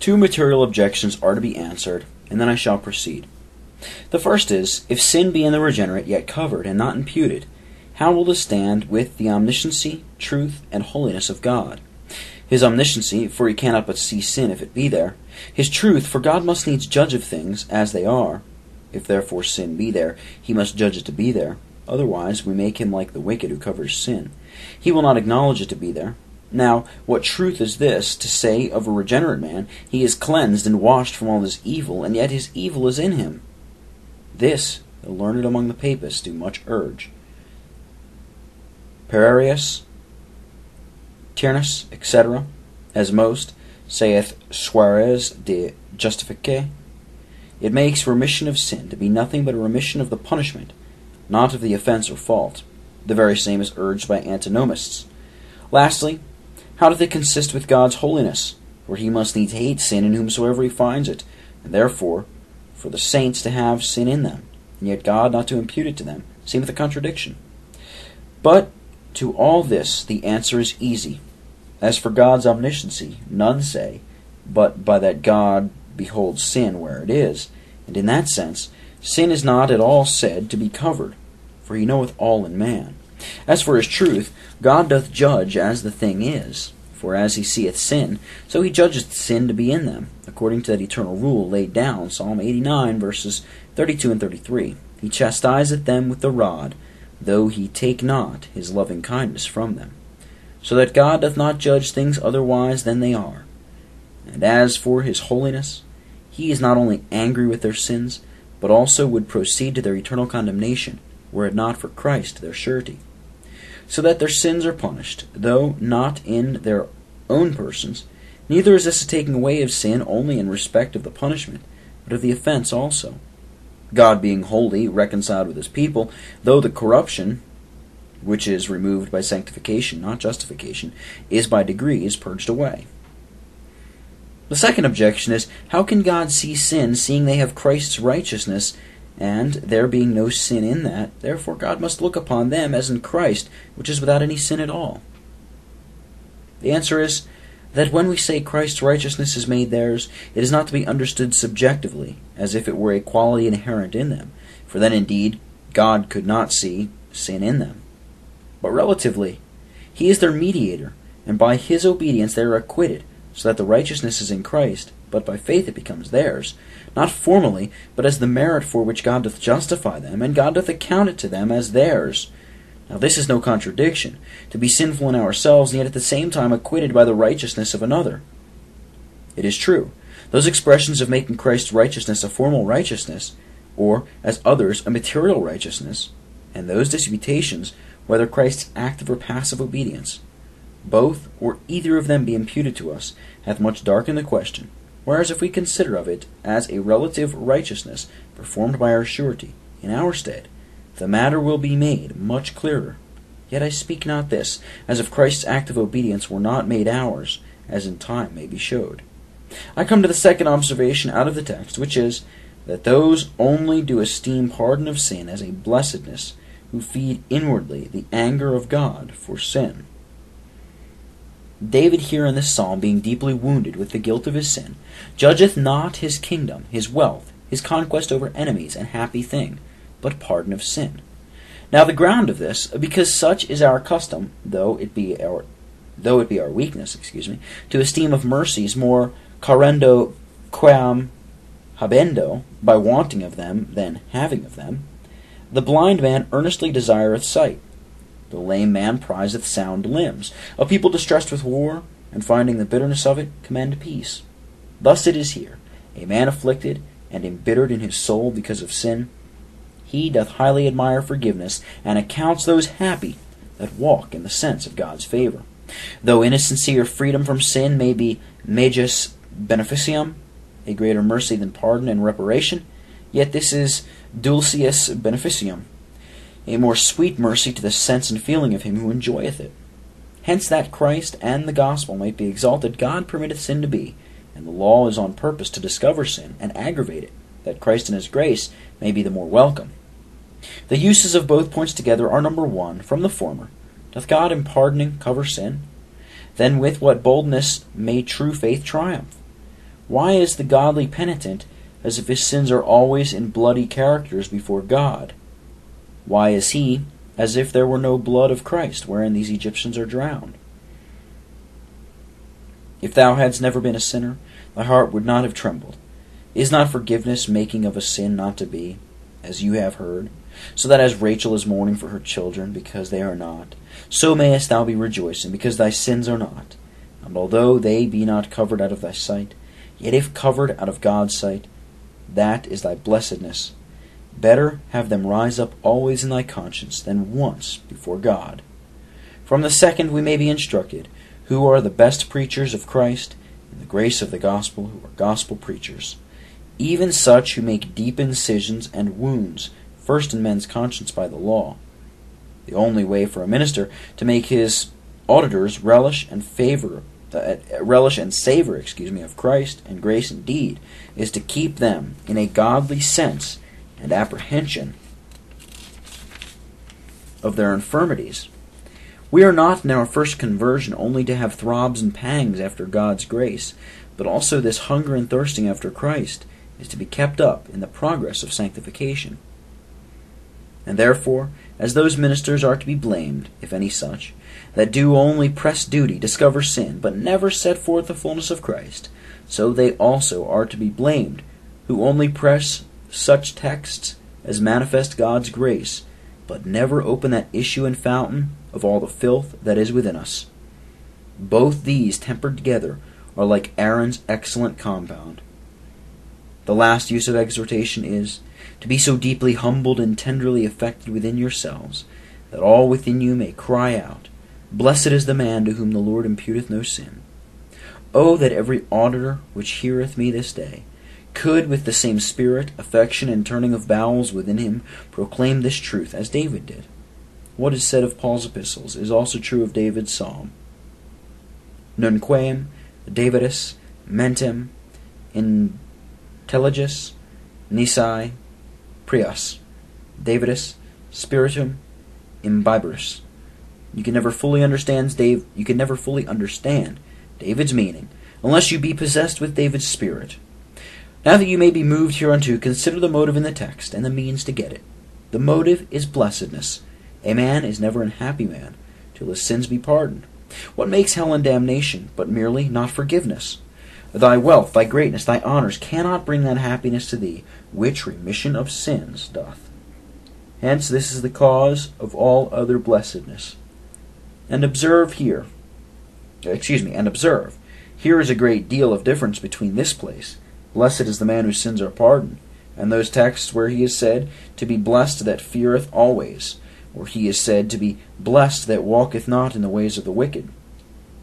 Two material objections are to be answered, and then I shall proceed. The first is, if sin be in the regenerate yet covered and not imputed, how will this stand with the omnisciency, truth, and holiness of God? His omnisciency, for he cannot but see sin if it be there. His truth, for God must needs judge of things as they are. If therefore sin be there, he must judge it to be there. Otherwise, we make him like the wicked who covers sin. He will not acknowledge it to be there. Now, what truth is this, to say of a regenerate man, he is cleansed and washed from all his evil, and yet his evil is in him? This the learned among the papists do much urge. Pererius, Tyrannus, etc., as most, saith Suarez de Justifique, it makes remission of sin to be nothing but a remission of the punishment, not of the offense or fault. The very same is urged by antinomists. Lastly, how doth it consist with God's holiness? For he must needs hate sin in whomsoever he finds it, and therefore for the saints to have sin in them, and yet God not to impute it to them, seemeth a contradiction. But to all this the answer is easy. As for God's omnisciency, none say, but by that God beholds sin where it is, and in that sense sin is not at all said to be covered, for he knoweth all in man. As for his truth, God doth judge as the thing is. For as he seeth sin, so he judgeth sin to be in them, according to that eternal rule laid down, Psalm 89, verses 32 and 33. He chastiseth them with the rod, though he take not his loving kindness from them. So that God doth not judge things otherwise than they are. And as for his holiness, he is not only angry with their sins, but also would proceed to their eternal condemnation, were it not for Christ their surety so that their sins are punished, though not in their own persons. Neither is this a taking away of sin only in respect of the punishment, but of the offense also. God being holy, reconciled with his people, though the corruption, which is removed by sanctification, not justification, is by degrees purged away. The second objection is how can God see sin, seeing they have Christ's righteousness and there being no sin in that, therefore God must look upon them as in Christ, which is without any sin at all. The answer is that when we say Christ's righteousness is made theirs, it is not to be understood subjectively, as if it were a quality inherent in them, for then indeed God could not see sin in them. But relatively, He is their mediator, and by His obedience they are acquitted, so that the righteousness is in Christ, but by faith it becomes theirs, not formally, but as the merit for which God doth justify them, and God doth account it to them as theirs. Now this is no contradiction, to be sinful in ourselves, and yet at the same time acquitted by the righteousness of another. It is true, those expressions of making Christ's righteousness a formal righteousness, or, as others, a material righteousness, and those disputations whether Christ's active or passive obedience, both or either of them be imputed to us, hath much darkened the question, Whereas if we consider of it as a relative righteousness performed by our surety, in our stead, the matter will be made much clearer. Yet I speak not this, as if Christ's act of obedience were not made ours, as in time may be showed. I come to the second observation out of the text, which is, that those only do esteem pardon of sin as a blessedness, who feed inwardly the anger of God for sin. David here in this psalm, being deeply wounded with the guilt of his sin, judgeth not his kingdom, his wealth, his conquest over enemies, an happy thing, but pardon of sin. Now the ground of this, because such is our custom, though it be our though it be our weakness, excuse me, to esteem of mercies more carendo quam habendo, by wanting of them than having of them, the blind man earnestly desireth sight, the lame man prizeth sound limbs. A people distressed with war, and finding the bitterness of it, commend peace. Thus it is here. A man afflicted and embittered in his soul because of sin, he doth highly admire forgiveness, and accounts those happy that walk in the sense of God's favor. Though innocency or freedom from sin may be majus beneficium, a greater mercy than pardon and reparation, yet this is dulcius beneficium, a more sweet mercy to the sense and feeling of him who enjoyeth it. Hence that Christ and the gospel might be exalted, God permitteth sin to be, and the law is on purpose to discover sin and aggravate it, that Christ and his grace may be the more welcome. The uses of both points together are number one, from the former, doth God in pardoning cover sin? Then with what boldness may true faith triumph? Why is the godly penitent as if his sins are always in bloody characters before God? Why is he as if there were no blood of Christ wherein these Egyptians are drowned? If thou hadst never been a sinner, thy heart would not have trembled. Is not forgiveness making of a sin not to be, as you have heard? So that as Rachel is mourning for her children because they are not, so mayest thou be rejoicing because thy sins are not. And although they be not covered out of thy sight, yet if covered out of God's sight, that is thy blessedness. Better have them rise up always in thy conscience than once before God. From the second we may be instructed, who are the best preachers of Christ, in the grace of the gospel, who are gospel preachers even such who make deep incisions and wounds, first in men's conscience by the law. The only way for a minister to make his auditors relish and favor uh, relish and savor, excuse me, of Christ and grace indeed, is to keep them in a godly sense and apprehension of their infirmities. We are not in our first conversion only to have throbs and pangs after God's grace, but also this hunger and thirsting after Christ, is to be kept up in the progress of sanctification. And therefore, as those ministers are to be blamed, if any such, that do only press duty, discover sin, but never set forth the fullness of Christ, so they also are to be blamed, who only press such texts as manifest God's grace, but never open that issue and fountain of all the filth that is within us. Both these tempered together are like Aaron's excellent compound. The last use of exhortation is to be so deeply humbled and tenderly affected within yourselves that all within you may cry out, Blessed is the man to whom the Lord imputeth no sin. Oh, that every auditor which heareth me this day could, with the same spirit, affection, and turning of bowels within him, proclaim this truth, as David did. What is said of Paul's epistles is also true of David's psalm. Nunquam Davidus mentem in Telegus, Nisi, Prius, Davidus, Spiritum, Imbiberus. You can never fully understand Dave. You can never fully understand David's meaning unless you be possessed with David's spirit. Now that you may be moved hereunto, consider the motive in the text and the means to get it. The motive is blessedness. A man is never an happy man till his sins be pardoned. What makes hell and damnation but merely not forgiveness? Thy wealth, thy greatness, thy honors cannot bring that happiness to thee, which remission of sins doth. Hence this is the cause of all other blessedness. And observe here, excuse me, and observe, here is a great deal of difference between this place, blessed is the man whose sins are pardoned, and those texts where he is said to be blessed that feareth always, where he is said to be blessed that walketh not in the ways of the wicked.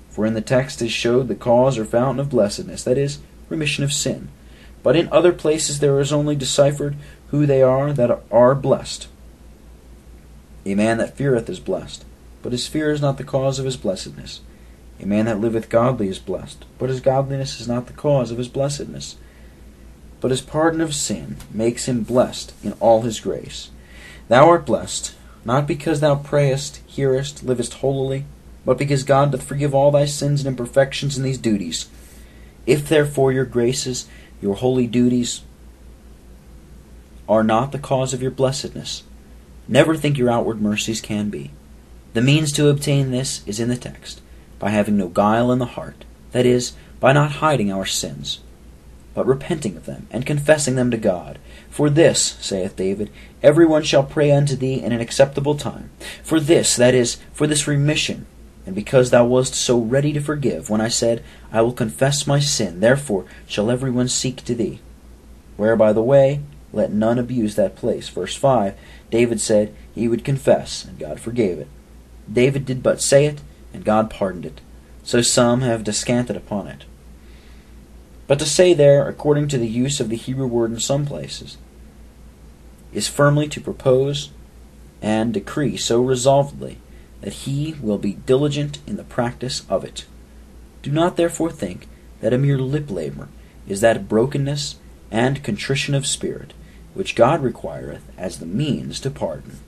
For in the text is showed the cause or fountain of blessedness, that is, remission of sin. But in other places there is only deciphered who they are that are blessed. A man that feareth is blessed, but his fear is not the cause of his blessedness. A man that liveth godly is blessed, but his godliness is not the cause of his blessedness. But his pardon of sin makes him blessed in all his grace. Thou art blessed, not because thou prayest, hearest, livest holily, but because God doth forgive all thy sins and imperfections in these duties. If therefore your graces, your holy duties, are not the cause of your blessedness, never think your outward mercies can be. The means to obtain this is in the text, by having no guile in the heart, that is, by not hiding our sins, but repenting of them, and confessing them to God. For this, saith David, every one shall pray unto thee in an acceptable time. For this, that is, for this remission, and because thou wast so ready to forgive, when I said, I will confess my sin, therefore shall every one seek to thee. Where, by the way, let none abuse that place. Verse 5 David said he would confess, and God forgave it. David did but say it, and God pardoned it. So some have descanted upon it. But to say there, according to the use of the Hebrew word in some places, is firmly to propose and decree so resolvedly that he will be diligent in the practice of it. Do not therefore think that a mere lip labor is that brokenness and contrition of spirit which God requireth as the means to pardon.